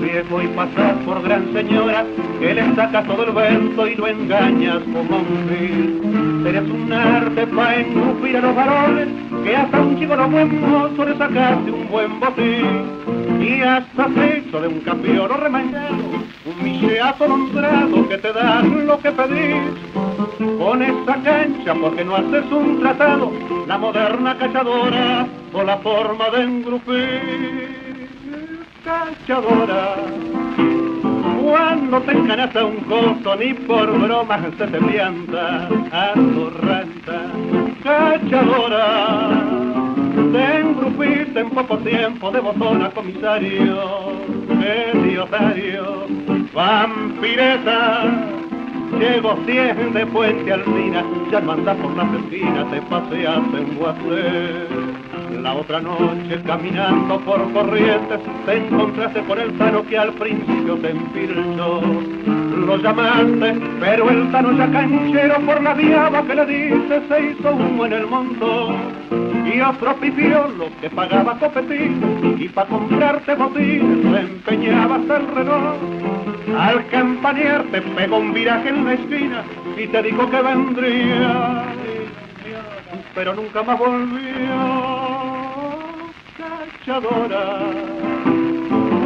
viejo y pasas por gran señora, que le sacas todo el vento y lo engañas como un vil. Eres un arte para engrupir a los varones, que hasta un chico no buen mozo le sacaste un buen botín. Y hasta sexo de un campeón remangado, un micheazo nombrado que te da lo que pedís. Con esa cancha, porque no haces un tratado, la moderna cachadora o la forma de engrupir cachadora. Cuando te enganas a un costo, ni por bromas se te pianta a tu. Cachadora, te engrupiste en poco tiempo de botona comisario, mediotario, vampireta. Llego cien de Puente Alcina, ya mandas por la esquina, te paseas en Guaslé. La otra noche caminando por corrientes te encontraste con el Tano que al principio te empirchó. Lo llamaste, pero el Tano ya canchero por la diaba que le dice se hizo humo en el montón. Y otro pidió lo que pagaba copetín y pa' comprarte botín le empeñabas el reloj. Al campanear te pegó un viraje en la esquina y te dijo que vendría, pero nunca más volvió cachadora.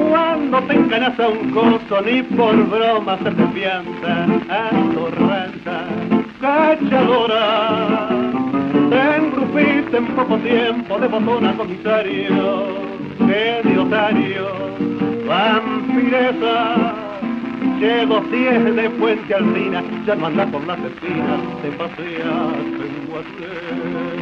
Cuando te encanas a un coso, ni por broma se te pianta, atorranta, cachadora. En poco tiempo de botona comisario, de diotario, vampiresa. Llego diez de Puente Alcina, ya no andas por las esquinas, te paseas en Guaté.